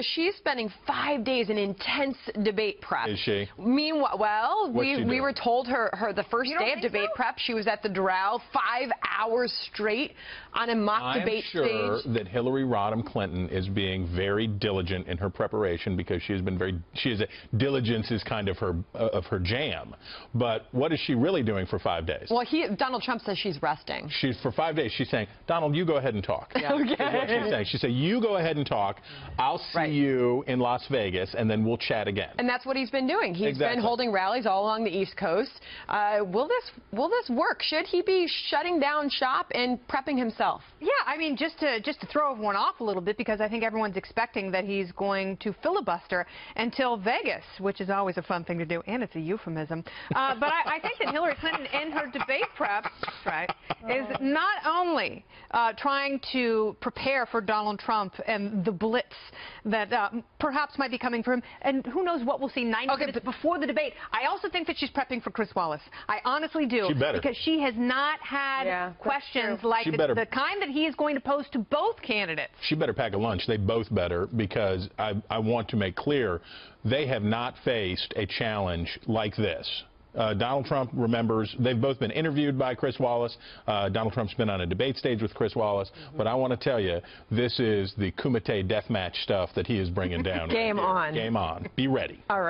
She's spending five days in intense debate prep. Is she? Meanwhile, well, What's we, she we were told her, her the first You day of debate so? prep, she was at the Doral five hours straight on a mock I'm debate sure stage. that Hillary Rodham Clinton is being very diligent in her preparation because she has been very she is a, diligence is kind of her uh, of her jam. But what is she really doing for five days? Well, he, Donald Trump says she's resting. She's for five days. She's saying, Donald, you go ahead and talk. Okay. What she's saying. She said, you go ahead and talk. I'll see Right. you in Las Vegas, and then we'll chat again. And that's what he's been doing. He's Exactly. been holding rallies all along the East Coast. Uh, will this will this work? Should he be shutting down shop and prepping himself? Yeah, I mean, just to just to throw everyone off a little bit because I think everyone's expecting that he's going to filibuster until Vegas, which is always a fun thing to do, and it's a euphemism. Uh, but I, I think that Hillary Clinton in her debate prep, right, is not only uh, trying to prepare for Donald Trump and the blitz that uh, perhaps might be coming for him, and who knows what we'll see 90 Okay, minutes before the debate. I also think that she's prepping for Chris Wallace. I honestly do, She better. because she has not had Yeah, that's questions like the, better. the kind that he is going to pose to both candidates. she better pack a lunch. They both better because I, I want to make clear they have not faced a challenge like this. Uh, Donald Trump remembers they've both been interviewed by Chris Wallace. Uh, Donald Trump's been on a debate stage with Chris Wallace. But I want to tell you, this is the Kumite deathmatch stuff that he is bringing down. Game here. on. Game on. Be ready. All right.